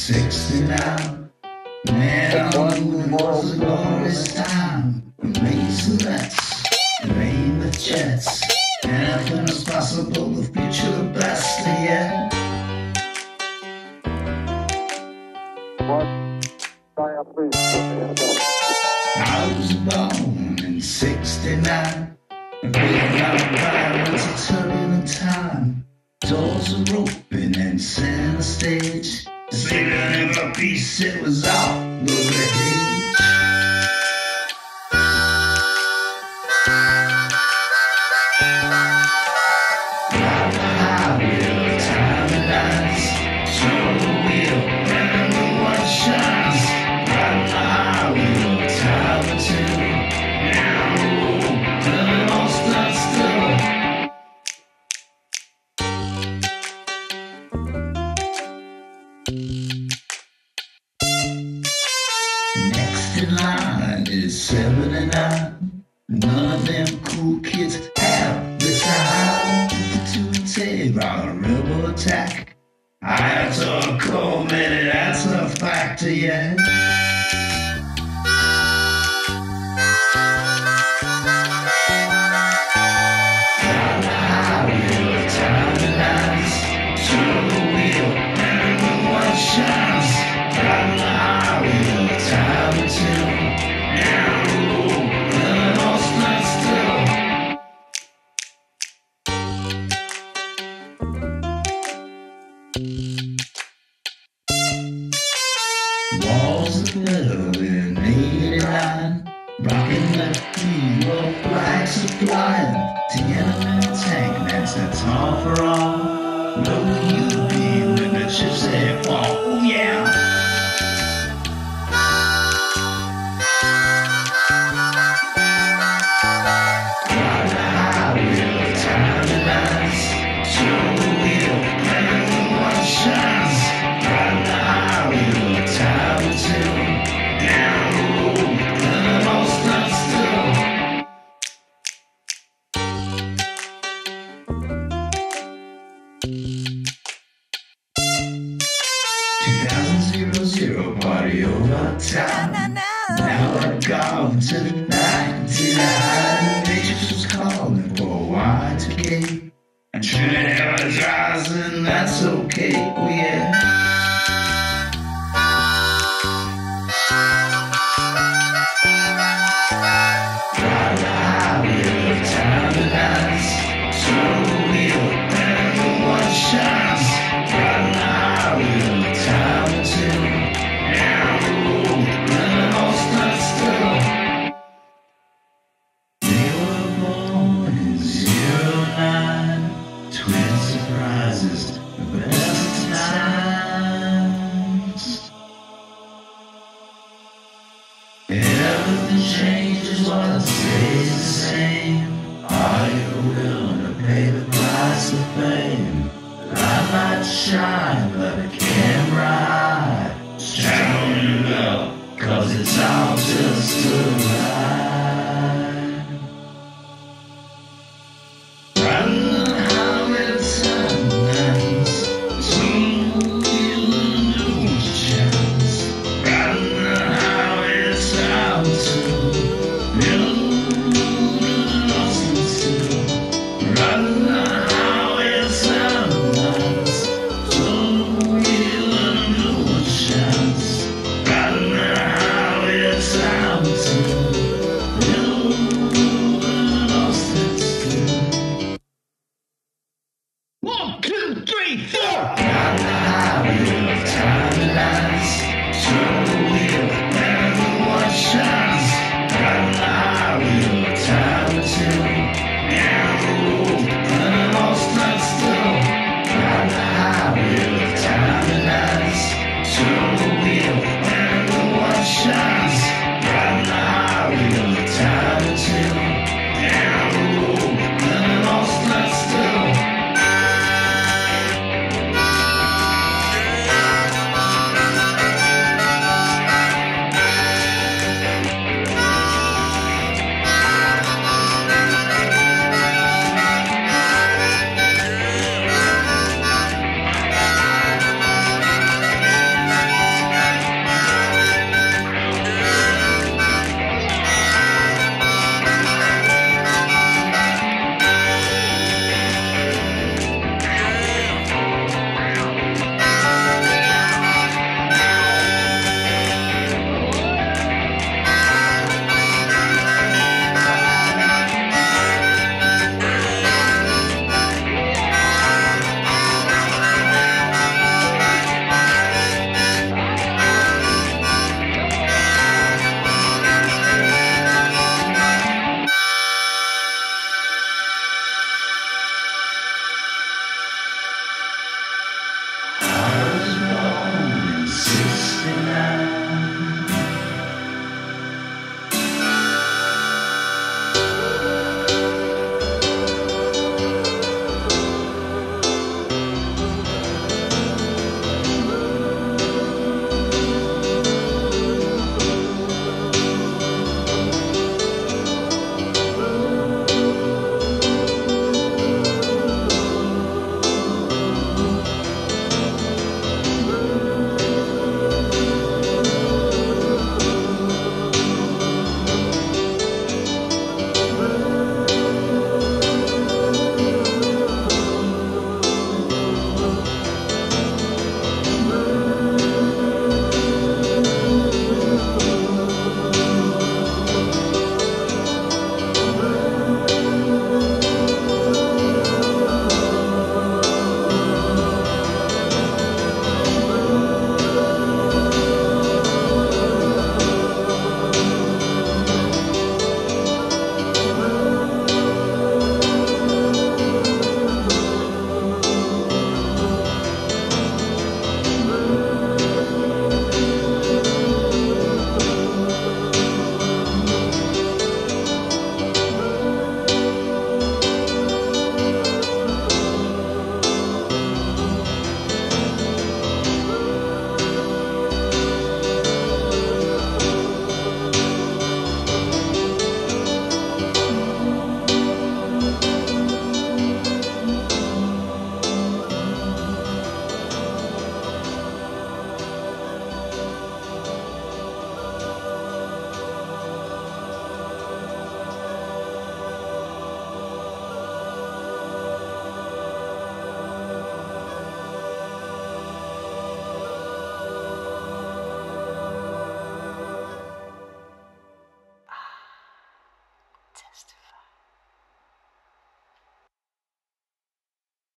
I was born in 69. Man, it was a glorious time. Some nuts, made the jets. Anything is possible, the future the best yet. I was born in 69. Vietnam violence, a turbulent time. Doors are open and center stage. Singing of a piece, it was off the page. None of them cool kids have the time to take on a rebel attack. I have to cold minute, that's a fact, yeah. Walls of metal in 89 Rocking the beat while flags are flying Tiananmen tank, that's all for all. Will you be time. Now I've gone to the 99. Matrix was calling for Y2K. And Trinity was rising, that's okay. Oh yeah. Changes while it stays the same. Are you willing to pay the price of fame? Light might shine, but it can't ride. Strap on your belt, cause it's all just a ride.